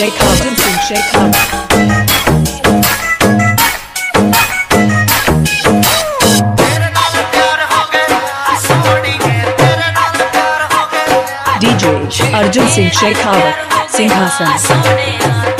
shake up, dance and shake up. DJ Arjun Singh Shekhawat Singhasan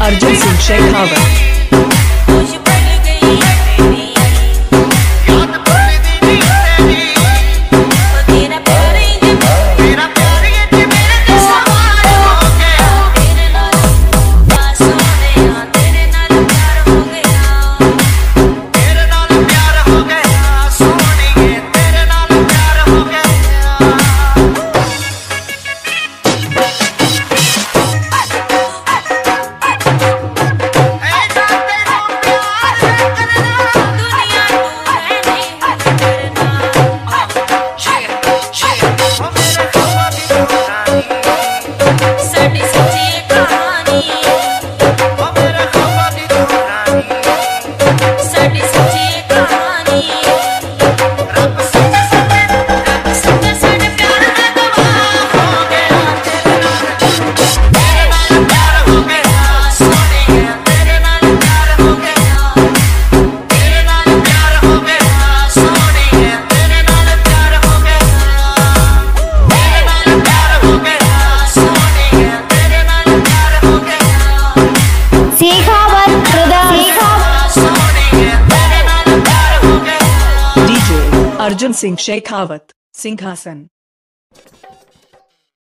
Arjun Singh Sheikh Khawar. Arjun Singh Shekhawat सिंहासन